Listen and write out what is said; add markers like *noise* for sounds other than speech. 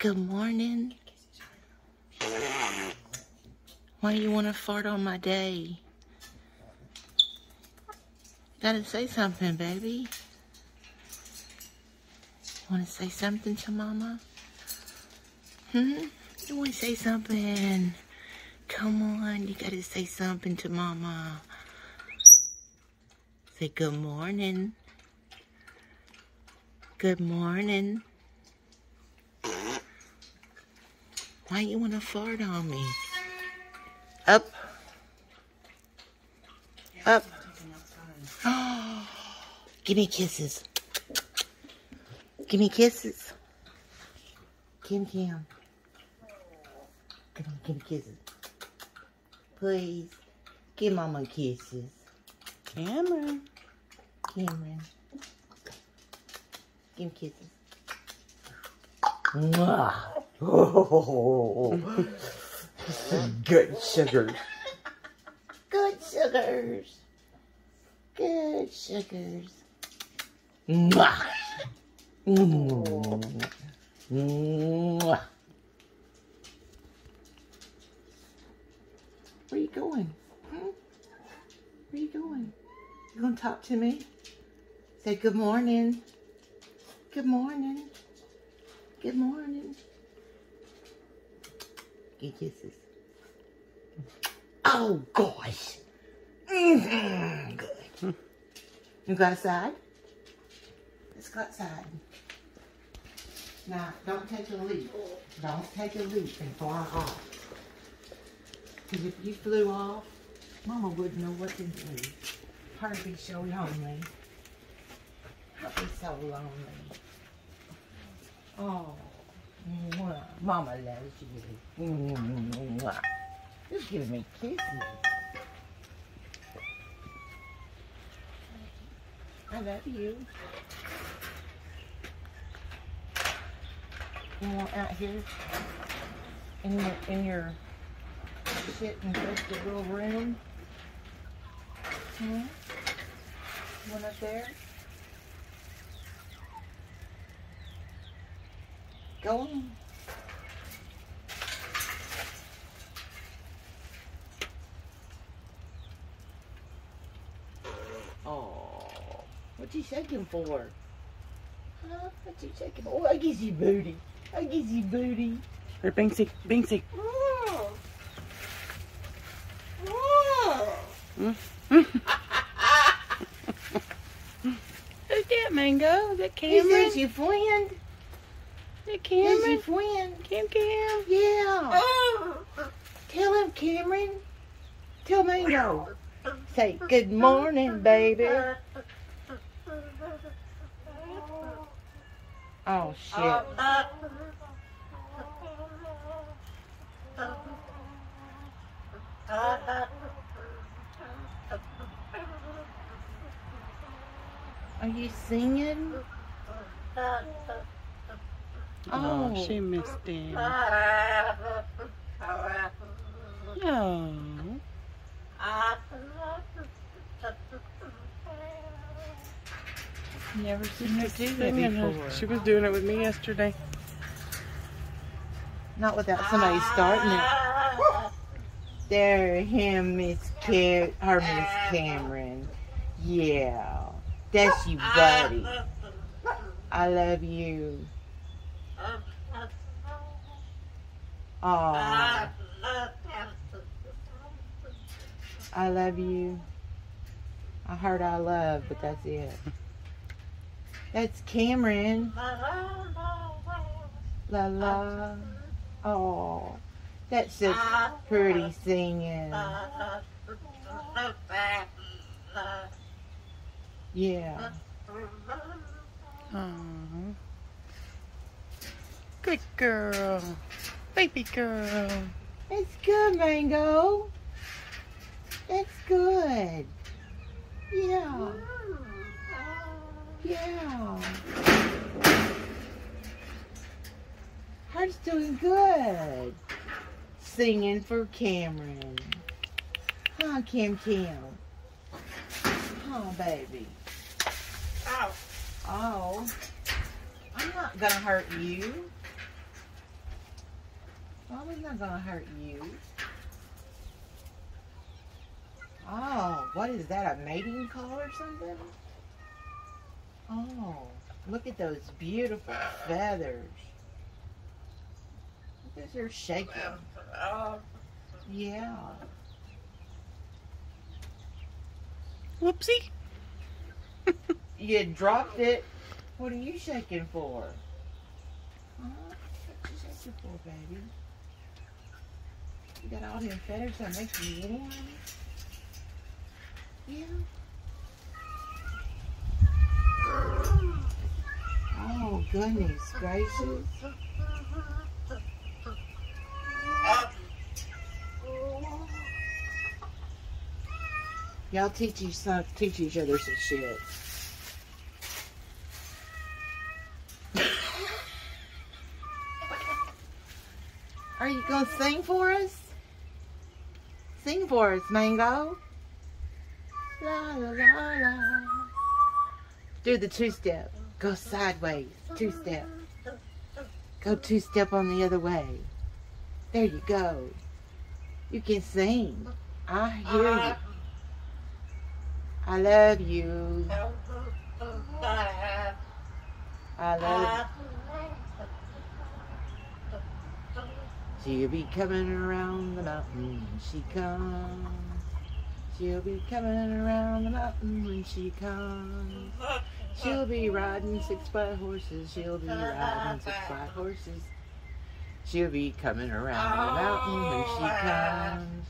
good morning. Why do you want to fart on my day? Gotta say something, baby. Want to say something to mama? Hmm? You want to say something? Come on, you gotta say something to mama. Say good morning. Good morning. Why you wanna fart on me? Up. Up. Oh, *gasps* give me kisses. Give me kisses. Kim Kim. Come on, give me kisses. Please. Give mama kisses. Cameron. Cameron. Give me kisses. Mwah. Oh, *laughs* good sugars. Good sugars. Good sugars. Mwah. Mm. Mwah. Where you going? Hmm? Where you going? You gonna talk to me? Say good morning. Good morning. Good morning. Get kisses. Oh gosh. Mm-hmm. Good. You go outside? Let's go outside. Now, don't take a leap. Don't take a leap and fly off. Because if you flew off, Mama wouldn't know what to do. Her be so lonely. I'd be so lonely. Oh. Mama loves you. Just give me kisses. I love you. You want out here in your in your a little room? Hmm? One up there? Go on. Oh, what's he shaking for? Huh? What he shaking for? Oh, I guess you booty. I guess you booty. Or Binksy. Binksy. Oh. Hmm? Oh. *laughs* Hmm? Who's that, Mango? Is that Is Cameron? this your friend? Is that Is your Cameron? friend? Cam Cam? Yeah. *gasps* Tell him, Cameron. Tell Mango. Say, good *laughs* morning, baby. Oh, shit. Are you singing? *laughs* Oh, Oh. she missed him. Oh. Never seen her do that before. She was doing it with me yesterday. Not without somebody starting it. There, him, Miss Car- her Miss Cameron. Yeah, that's you, buddy. I love you. Oh, I love you. I heard I love, but that's it. That's Cameron. La la. Oh, that's just pretty singing. Yeah. Oh. Good girl. Baby girl. It's good, Mango. That's good. Yeah. Yeah. Heart's doing good. Singing for Cameron. Huh, Kim Kim? Huh, baby? Oh. Oh. I'm not gonna hurt you. Mama's not gonna hurt you. Oh, what is that? A mating call or something? Oh, look at those beautiful feathers. Look at her shaking. Yeah. Whoopsie. You dropped it. What are you shaking for? Huh? What you shaking for, baby? You got all them feathers that make you warm? Yeah. Oh, goodness gracious. Y'all teach each, teach each other some shit. *laughs* Are you gonna sing for us? Sing for us, Mango. La la la la. Do the two step. Go sideways. Two step. Go two step on the other way. There you go. You can sing. I hear you. I love you. I love She'll be coming around the mountain she comes. She'll be coming around the mountain when she comes. She'll be riding six by horses. She'll be riding six by horses. She'll be coming around the mountain when she comes.